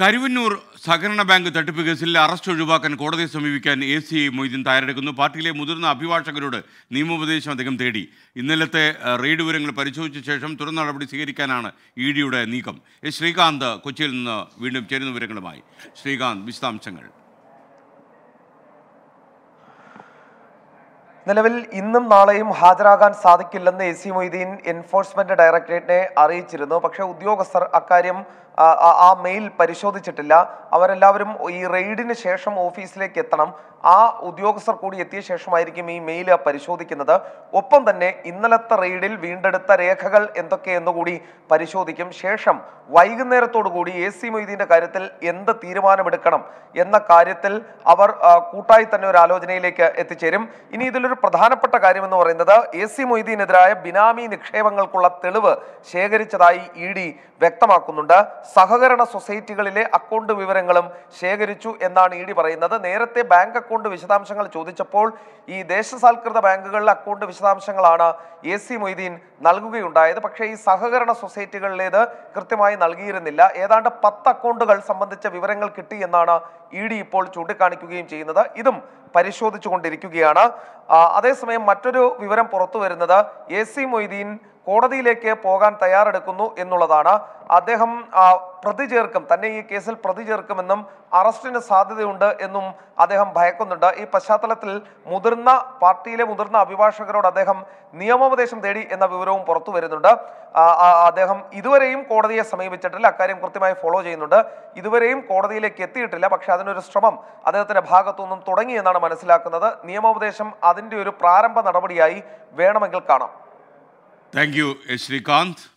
കരുവന്നൂർ സഹകരണ ബാങ്ക് തട്ടിപ്പ് കേസിൽ അറസ്റ്റ് ഒഴിവാക്കാൻ കോടതിയെ സമീപിക്കാൻ എ സി മൊയ്തീൻ തയ്യാറെടുക്കുന്നു. പാർട്ടിയിലെ മുതിർന്ന അഭിഭാഷകരോട് നിയമോപദേശം അദ്ദേഹം തേടി. ഇന്നലത്തെ റെയ്ഡ് വിവരങ്ങൾ പരിശോധിച്ച ശേഷം തുടർ നടപടി സ്വീകരിക്കാനാണ് ഇ ഡിയുടെ നീക്കം. ശ്രീകാന്ത് കൊച്ചിയിൽ നിന്ന് വീണ്ടും ചേരുന്ന വിവരങ്ങളുമായി. ശ്രീകാന്ത് വിശദാംശങ്ങൾ. നിലവിൽ ഇന്നും നാളെയും ഹാജരാകാൻ സാധിക്കില്ലെന്ന് എ സി മൊയ്തീൻ എൻഫോഴ്സ്മെന്റ് ഡയറക്ടറേറ്റിനെ അറിയിച്ചിരുന്നു. പക്ഷെ ഉദ്യോഗസ്ഥർ അക്കാര്യം ആ, മെയിൽ പരിശോധിച്ചിട്ടില്ല. അവരെല്ലാവരും ഈ റെയ്ഡിന് ശേഷം ഓഫീസിലേക്ക് എത്തണം. ആ ഉദ്യോഗസ്ഥർ കൂടി എത്തിയ ശേഷമായിരിക്കും ഈ മെയിൽ പരിശോധിക്കുന്നത്. ഒപ്പം തന്നെ ഇന്നലത്തെ റെയ്ഡിൽ വീണ്ടെടുത്ത രേഖകൾ എന്തൊക്കെയെന്ന് കൂടി പരിശോധിക്കും. ശേഷം വൈകുന്നേരത്തോടു കൂടി എ സി മൊയ്തീന്റെ കാര്യത്തിൽ എന്ത് തീരുമാനമെടുക്കണം എന്ന കാര്യത്തിൽ അവർ കൂട്ടായി തന്നെ ഒരു ആലോചനയിലേക്ക് എത്തിച്ചേരും. ഇനി ഇതിലൊരു പ്രധാനപ്പെട്ട കാര്യം എന്ന് പറയുന്നത് എ സി മൊയ്തീനെതിരായ ബിനാമി നിക്ഷേപങ്ങൾക്കുള്ള തെളിവ് ശേഖരിച്ചതായി ഇ ഡി വ്യക്തമാക്കുന്നുണ്ട്. സഹകരണ സൊസൈറ്റികളിലെ അക്കൗണ്ട് വിവരങ്ങളും ശേഖരിച്ചു എന്നാണ് ഇ ഡി പറയുന്നത്. നേരത്തെ ബാങ്ക് അക്കൗണ്ട് വിശദാംശങ്ങൾ ചോദിച്ചപ്പോൾ ഈ ദേശസാൽകൃത ബാങ്കുകളിലെ അക്കൗണ്ട് വിശദാംശങ്ങളാണ് എ സി മൊയ്തീൻ നൽകുകയുണ്ടായത്. പക്ഷേ ഈ സഹകരണ സൊസൈറ്റികളിലേത് കൃത്യമായി നൽകിയിരുന്നില്ല. ഏതാണ്ട് പത്ത് അക്കൗണ്ടുകൾ സംബന്ധിച്ച വിവരങ്ങൾ കിട്ടി എന്നാണ് ഇ ഡി ഇപ്പോൾ ചൂണ്ടിക്കാണിക്കുകയും ചെയ്യുന്നത്. ഇതും പരിശോധിച്ചു കൊണ്ടിരിക്കുകയാണ് ആ, അതേസമയം മറ്റൊരു വിവരം പുറത്തു വരുന്നത് എ സി മൊയ്തീൻ കോടതിയിലേക്ക് പോകാൻ തയ്യാറെടുക്കുന്നു എന്നുള്ളതാണ്. അദ്ദേഹം പ്രതി ചേർക്കും തന്നെ ഈ കേസിൽ പ്രതി ചേർക്കുമെന്നും അറസ്റ്റിന് സാധ്യതയുണ്ട് എന്നും അദ്ദേഹം ഭയക്കുന്നുണ്ട്. ഈ പശ്ചാത്തലത്തിൽ മുതിർന്ന പാർട്ടിയിലെ മുതിർന്ന അഭിഭാഷകരോട് അദ്ദേഹം നിയമോപദേശം തേടി എന്ന വിവരവും പുറത്തു വരുന്നുണ്ട്. അദ്ദേഹം ഇതുവരെയും കോടതിയെ സമീപിച്ചിട്ടില്ല. അക്കാര്യം കൃത്യമായി ഫോളോ ചെയ്യുന്നുണ്ട്. ഇതുവരെയും കോടതിയിലേക്ക് എത്തിയിട്ടില്ല. പക്ഷെ അതിനൊരു ശ്രമം അദ്ദേഹത്തിന്റെ ഭാഗത്തു ഭാഗത്തുനിന്നും തുടങ്ങിയെന്നാണ് മനസ്സിലാക്കുന്നത്. നിയമോപദേശം അതിന്റെ ഒരു പ്രാരംഭ നടപടിയായി വേണമെങ്കിൽ കാണാം. Thank you, eh, Srikanth.